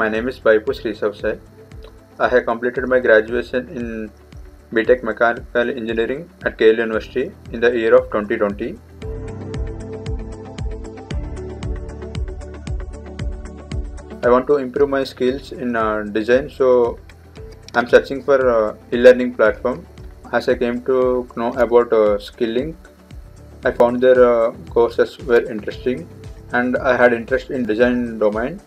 My name is Bayapu Sri Siva Sai. I have completed my graduation in BTech Mechanical Engineering at KL University in the year of 2020. I want to improve my skills in uh, design, so I'm searching for uh, e-learning platform. As I came to know about uh, Skill-Lync, I found their uh, courses were interesting, and I had interest in design domain.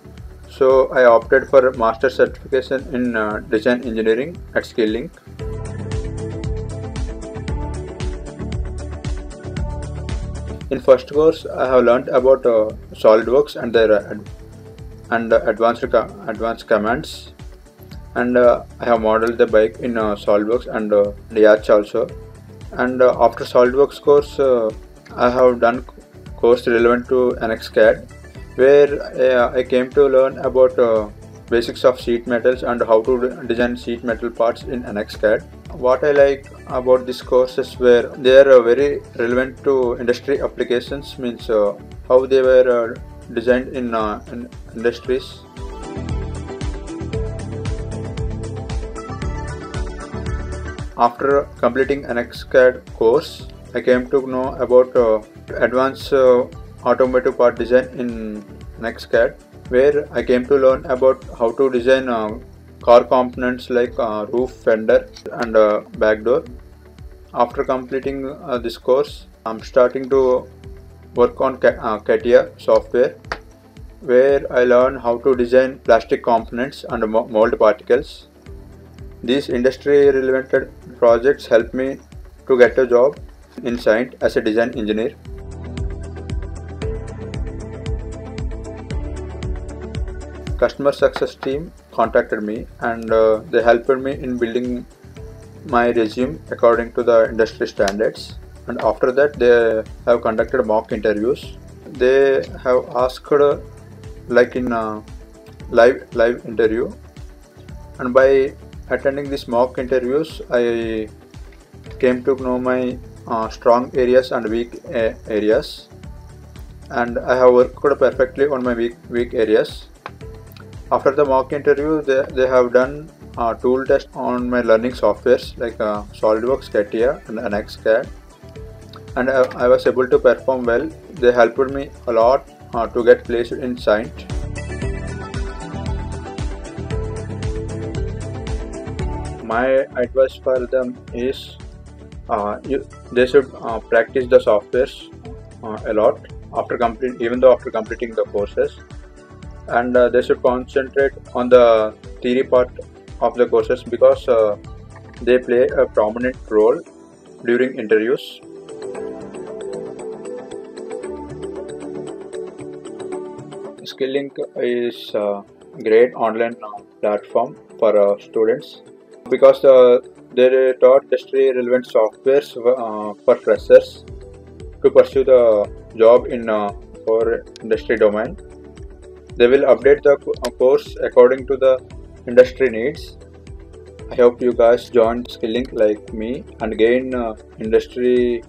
So I opted for master certification in uh, design engineering at Skill-Lync. In first course, I have learned about uh, SolidWorks and their uh, ad- and uh, advanced advanced commands, and uh, I have modeled the bike in uh, SolidWorks and uh, Yacht also. And after SolidWorks course, I have done course relevant to NXCAD, where uh, I came to learn about uh, basics of sheet metals and how to design sheet metal parts in NXCAD. What I like about these courses where they are uh, very relevant to industry applications means uh, how they were uh, designed in, uh, in industries. After completing NXCAD course, I came to know about advanced automotive part design in NXCAD, where I came to learn about how to design uh, car components like uh, roof, fender, and uh, back door. After completing uh, this course, I'm starting to work on uh, CATIA software, where I learn how to design plastic components and mold particles. These industry relevant projects help me to get a job in Cyient as a design engineer. Customer success team contacted me and uh, they helped me in building my resume according to the industry standards. And after that, they have conducted mock interviews. They have asked, uh, like in uh, live live interview, and by attending these mock interviews, I came to know my uh, strong areas and weak uh, areas, and I have worked perfectly on my weak weak areas. After the mock interview, they, they have done a tool test on my learning softwares like uh, SolidWorks, CATIA, and NXCAD, and I, was able to perform well. They helped me a lot uh, to get placed in Cyient. my advice for them is uh, you, they should uh, practice the softwares uh, a lot after complete even though after completing the courses and uh, they should concentrate on the theory part of the courses because uh, they play a prominent role during interviews Skill-Lync is a great online platform for uh, students because uh, they taught industry relevant softwares uh, for freshers to pursue the job in uh, our industry domain. They will update the uh, course according to the industry needs. I hope you guys join Skill-Lync like me and gain uh, industry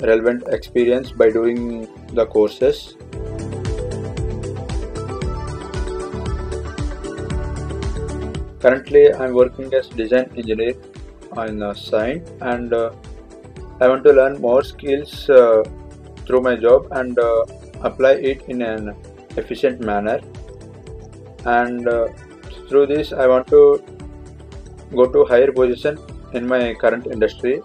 relevant experience by doing the courses. Currently, I'm working as design engineer in uh, Cyient, and uh, I want to learn more skills uh, through my job and uh, apply it in an efficient manner. And uh, through this, I want to go to higher position in my current industry